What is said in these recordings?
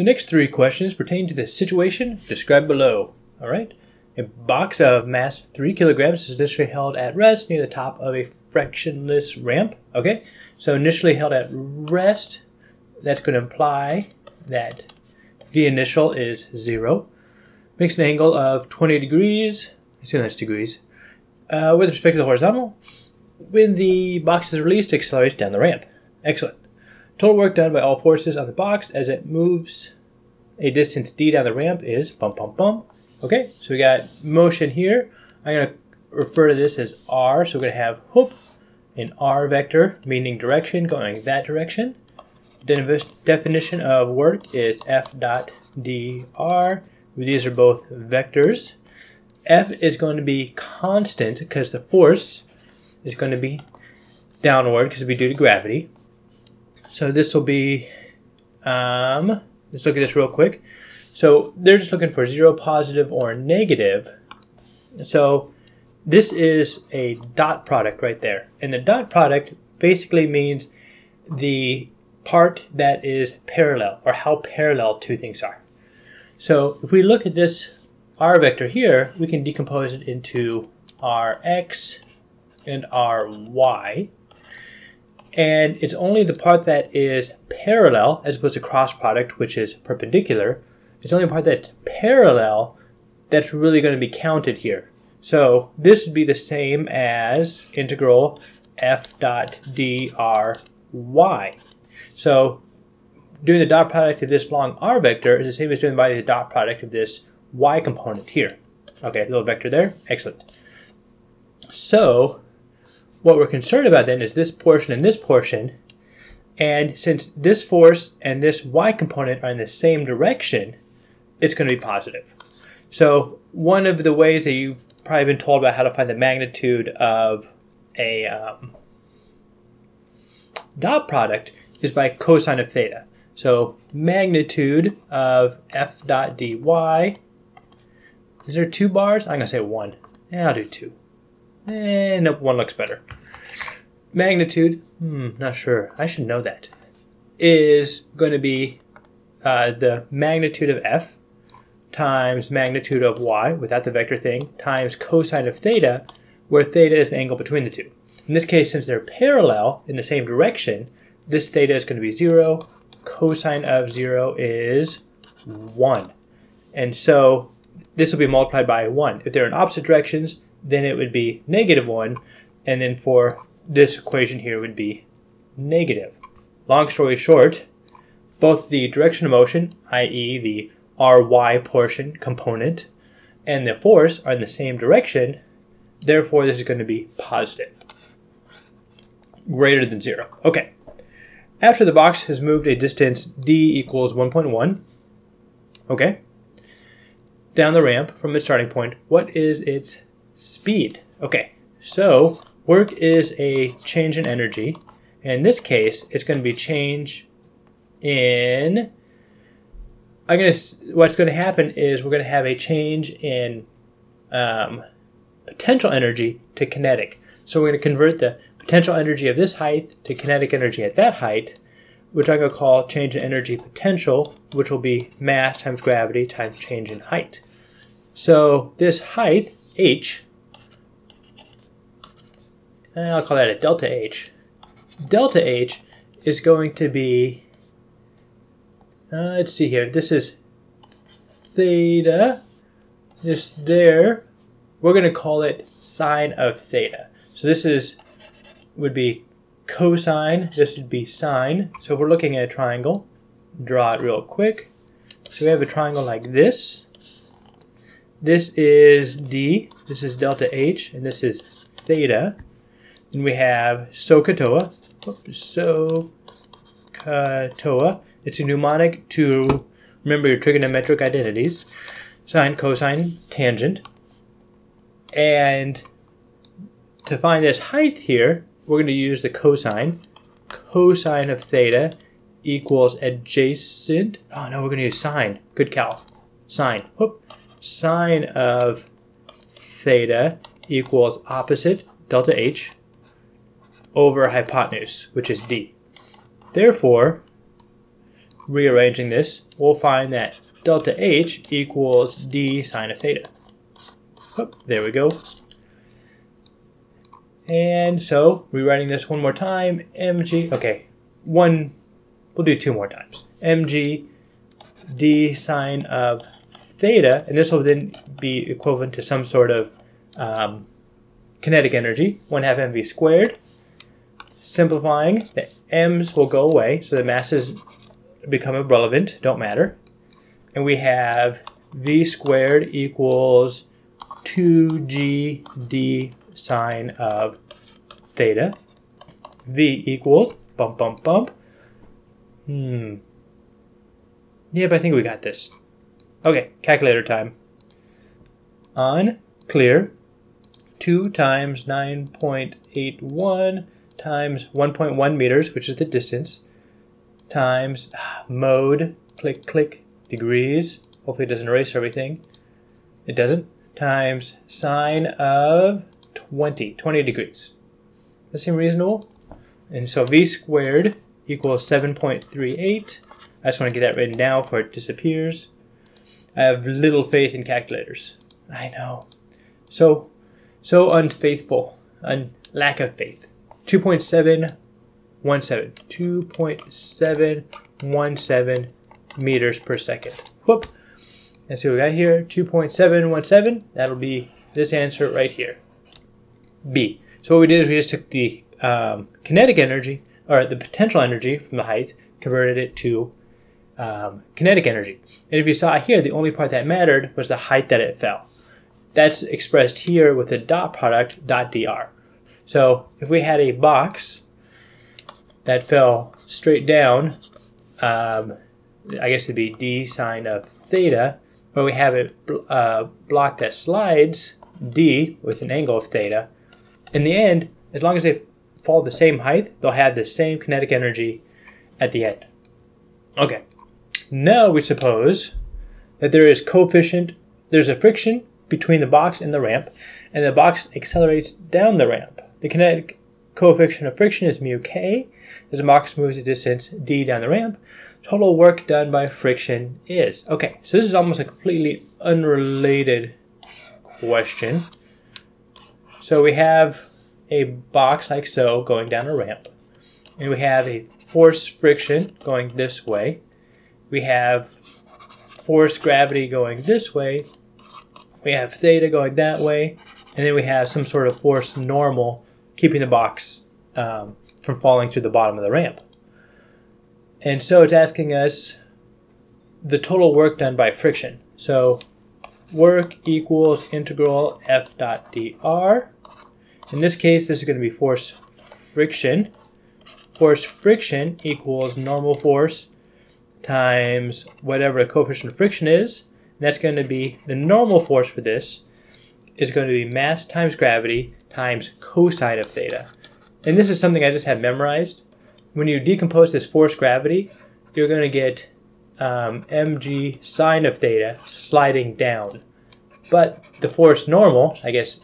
The next three questions pertain to the situation described below. All right. A box of mass 3 kilograms is initially held at rest near the top of a frictionless ramp. Okay, so initially held at rest, that's going to imply that the initial is 0. Makes an angle of 20 degrees, assume that's degrees, uh, with respect to the horizontal. When the box is released, it accelerates down the ramp. Excellent. Total work done by all forces on the box as it moves a distance d down the ramp is bump, bump, bump. Okay, so we got motion here. I'm going to refer to this as r. So we're going to have whoop, an r vector, meaning direction, going that direction. Definition of work is f dot dr. These are both vectors. F is going to be constant because the force is going to be downward because it'll be due to gravity. So this will be, um, let's look at this real quick. So they're just looking for zero, positive, or negative. So this is a dot product right there. And the dot product basically means the part that is parallel, or how parallel two things are. So if we look at this r vector here, we can decompose it into rx and ry. And it's only the part that is parallel, as opposed to cross product, which is perpendicular, it's only a part that's parallel that's really going to be counted here. So this would be the same as integral f dot dry. So doing the dot product of this long r vector is the same as doing by the dot product of this y component here. Okay, little vector there. Excellent. So what we're concerned about then is this portion and this portion. And since this force and this y component are in the same direction, it's going to be positive. So one of the ways that you've probably been told about how to find the magnitude of a um, dot product is by cosine of theta. So magnitude of f dot dy, is there two bars? I'm going to say one. Yeah, I'll do two. Eh, nope, one looks better. Magnitude, hmm, not sure. I should know that. Is going to be uh, the magnitude of f times magnitude of y, without the vector thing, times cosine of theta, where theta is the angle between the two. In this case, since they're parallel in the same direction, this theta is going to be 0. Cosine of 0 is 1. And so this will be multiplied by 1. If they're in opposite directions, then it would be negative 1. And then for this equation here would be negative. Long story short, both the direction of motion, i.e. the ry portion component and the force are in the same direction, therefore this is going to be positive. Greater than zero. Okay. After the box has moved a distance d equals 1.1, okay, down the ramp from its starting point, what is its speed? Okay, so work is a change in energy. In this case, it's going to be change in I'm gonna. What's going to happen is we're going to have a change in um, potential energy to kinetic. So we're going to convert the potential energy of this height to kinetic energy at that height, which I'm going to call change in energy potential, which will be mass times gravity times change in height. So this height, h, I'll call that a delta h. Delta h is going to be uh, let's see here. This is theta. This there. We're going to call it sine of theta. So this is would be cosine. This would be sine. So if we're looking at a triangle, draw it real quick. So we have a triangle like this. This is d. This is delta h, and this is theta. And we have SOHCAHTOA. SOHCAHTOA. It's a mnemonic to remember your trigonometric identities. Sine, cosine, tangent. And to find this height here, we're going to use the cosine. Cosine of theta equals adjacent. Oh no, we're going to use sine. Good cal. Sine. Whoop. Sine of theta equals opposite delta h over hypotenuse, which is d. Therefore, rearranging this, we'll find that delta H equals d sine of theta. Oh, there we go. And so, rewriting this one more time, mg, okay, one, we'll do two more times. mg d sine of theta, and this will then be equivalent to some sort of um, kinetic energy, 1 half mv squared. Simplifying, the m's will go away, so the masses become irrelevant, don't matter. And we have v squared equals 2g d sine of theta. V equals, bump, bump, bump. Hmm. But I think we got this. Okay, calculator time. On clear, 2 times 9.81 times 1.1 meters, which is the distance, times mode, click, click, degrees. Hopefully it doesn't erase everything. It doesn't. Times sine of 20, 20 degrees. Does that seem reasonable? And so v squared equals 7.38. I just want to get that written down before it disappears. I have little faith in calculators. I know. So, so unfaithful. and lack of faith. 2.717. 2.717 meters per second. Whoop. Let's see what we got here. 2.717. That'll be this answer right here. B. So what we did is we just took the um, kinetic energy, or the potential energy from the height, converted it to um, kinetic energy. And if you saw here, the only part that mattered was the height that it fell. That's expressed here with the dot product, dot dr. So if we had a box that fell straight down, um, I guess it'd be d sine of theta, or we have a uh, block that slides, d, with an angle of theta, in the end, as long as they fall the same height, they'll have the same kinetic energy at the end. Okay, now we suppose that there is coefficient, there's a friction between the box and the ramp, and the box accelerates down the ramp. The kinetic coefficient of friction is mu k. As the box moves a distance d down the ramp, total work done by friction is. Okay, so this is almost a completely unrelated question. So we have a box like so going down a ramp, and we have a force friction going this way. We have force gravity going this way. We have theta going that way, and then we have some sort of force normal keeping the box um, from falling to the bottom of the ramp. And so it's asking us the total work done by friction. So work equals integral f dot dr. In this case, this is going to be force friction. Force friction equals normal force times whatever the coefficient of friction is. And that's going to be the normal force for this is going to be mass times gravity times cosine of theta. And this is something I just had memorized. When you decompose this force gravity, you're going to get um, mg sine of theta sliding down. But the force normal, I guess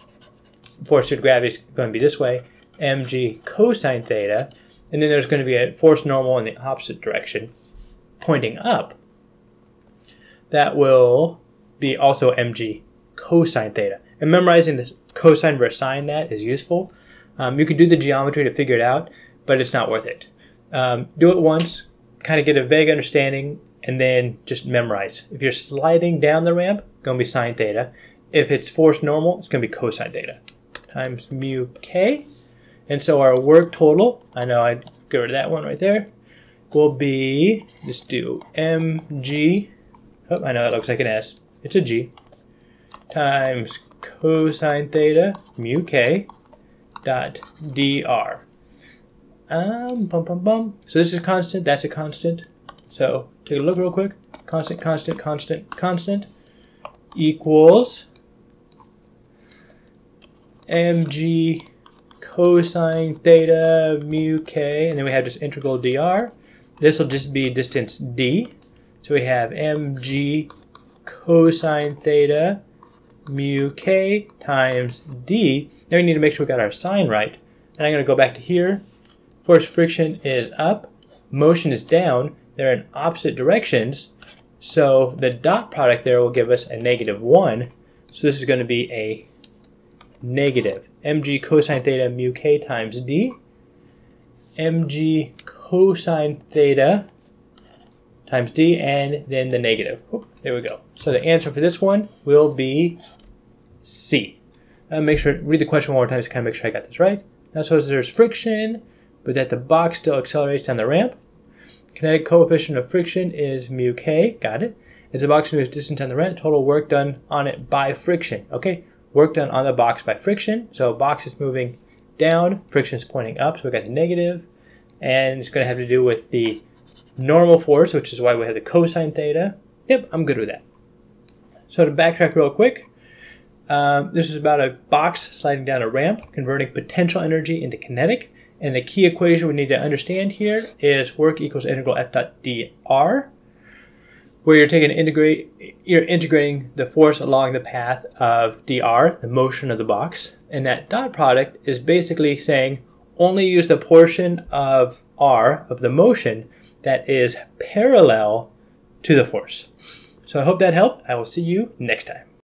force to gravity is going to be this way, mg cosine theta, and then there's going to be a force normal in the opposite direction, pointing up. That will be also mg cosine theta. And memorizing the cosine versus sine that is useful. Um, you could do the geometry to figure it out, but it's not worth it. Um, do it once, kind of get a vague understanding, and then just memorize. If you're sliding down the ramp, it's going to be sine theta. If it's force normal, it's going to be cosine theta times mu k. And so our work total, I know I'd get rid of that one right there, will be, just do mg, oh, I know that looks like an S, it's a g, times cosine theta mu k dot dr. Um, bum, bum, bum. So this is constant, that's a constant. So take a look real quick. Constant, constant, constant, constant equals mg cosine theta mu k, and then we have just integral dr. This will just be distance d. So we have mg cosine theta mu k times d. Now we need to make sure we got our sign right. And I'm going to go back to here. Force friction is up, motion is down. they're in opposite directions. So the dot product there will give us a negative 1. So this is going to be a negative mg cosine theta mu k times d mg cosine theta times d and then the negative. Oop, there we go. So the answer for this one will be C. Uh, make sure, read the question one more time to kind of make sure I got this right. Now suppose there's friction, but that the box still accelerates down the ramp. Kinetic coefficient of friction is mu k, got it. As the box moves distance down the ramp, total work done on it by friction, okay? Work done on the box by friction. So box is moving down, friction is pointing up, so we got the negative, and it's gonna have to do with the normal force, which is why we have the cosine theta. Yep, I'm good with that. So to backtrack real quick, um, this is about a box sliding down a ramp, converting potential energy into kinetic. And the key equation we need to understand here is work equals integral F dot dr, where you're taking integrate, you're integrating the force along the path of dr, the motion of the box, and that dot product is basically saying only use the portion of r of the motion that is parallel to the force. So I hope that helped. I will see you next time.